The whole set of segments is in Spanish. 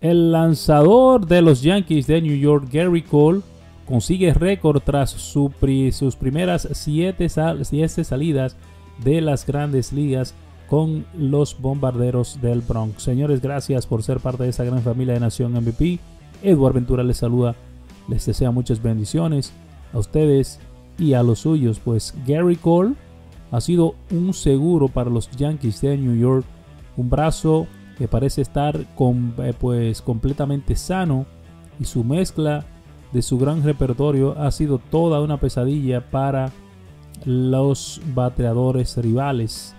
El lanzador de los Yankees de New York, Gary Cole, consigue récord tras sus primeras 7 salidas de las grandes ligas con los bombarderos del Bronx. Señores, gracias por ser parte de esta gran familia de Nación MVP. Edward Ventura les saluda, les desea muchas bendiciones a ustedes y a los suyos, pues Gary Cole ha sido un seguro para los Yankees de New York, un brazo que parece estar eh, pues completamente sano y su mezcla de su gran repertorio ha sido toda una pesadilla para los bateadores rivales.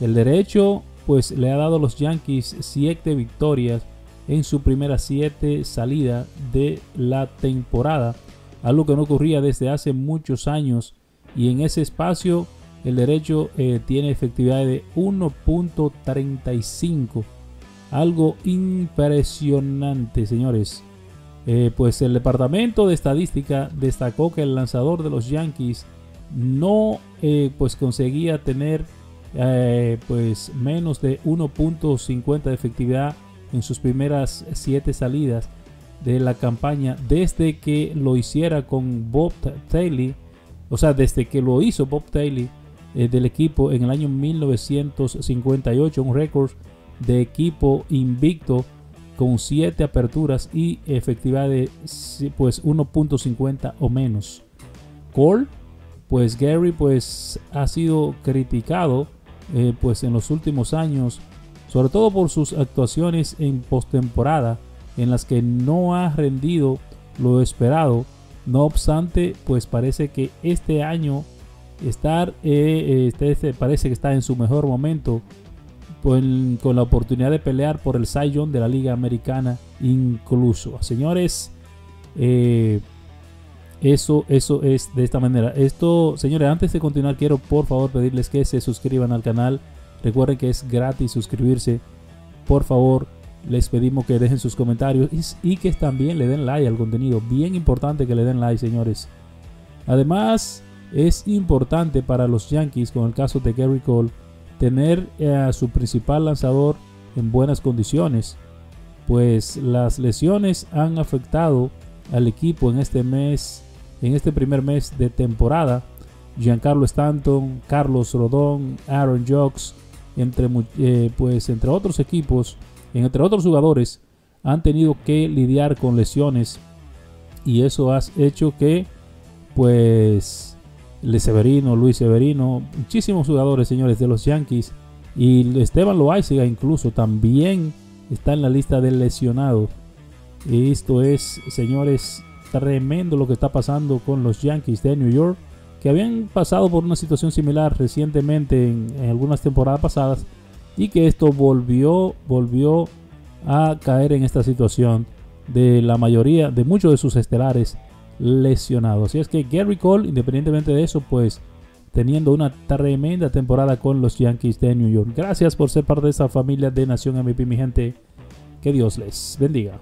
El derecho pues le ha dado a los Yankees 7 victorias en su primera 7 salida de la temporada, algo que no ocurría desde hace muchos años y en ese espacio el derecho eh, tiene efectividad de 1.35 algo impresionante señores. Eh, pues el departamento de estadística destacó que el lanzador de los Yankees no eh, pues conseguía tener eh, pues menos de 1.50 de efectividad en sus primeras 7 salidas de la campaña desde que lo hiciera con Bob Taylor, o sea, desde que lo hizo Bob Taylor del equipo en el año 1958, un récord de equipo invicto con 7 aperturas y efectividad de pues 1.50 o menos. Cole pues Gary pues ha sido criticado eh, pues en los últimos años, sobre todo por sus actuaciones en postemporada en las que no ha rendido lo esperado. No obstante, pues parece que este año estar, eh, este, este, parece que está en su mejor momento con, la oportunidad de pelear por el Young de la Liga Americana incluso. Señores, eh, eso, eso es de esta manera. Esto, señores, antes de continuar, quiero por favor pedirles que se suscriban al canal. Recuerden que es gratis suscribirse. Por favor, les pedimos que dejen sus comentarios y, que también le den like al contenido. Bien importante que le den like, señores. Además, es importante para los Yankees, con el caso de Gary Cole, tener a su principal lanzador en buenas condiciones. Pues las lesiones han afectado al equipo en este mes en este primer mes de temporada. Giancarlo Stanton, Carlos Rodón, Aaron Jocks, entre, eh, pues, entre otros equipos, entre otros jugadores, han tenido que lidiar con lesiones y eso ha hecho que, pues, Le Severino, Luis Severino, muchísimos jugadores, señores, de los Yankees y Esteban Loaiziga incluso también está en la lista de lesionados. Esto es, señores, tremendo lo que está pasando con los Yankees de New York, que habían pasado por una situación similar recientemente en, algunas temporadas pasadas y que esto volvió, volvió a caer en esta situación de la mayoría, de muchos de sus estelares lesionados. Así es que Gary Cole, independientemente de eso, pues teniendo una tremenda temporada con los Yankees de New York. Gracias por ser parte de esta familia de Nación MVP, mi gente. Que Dios les bendiga.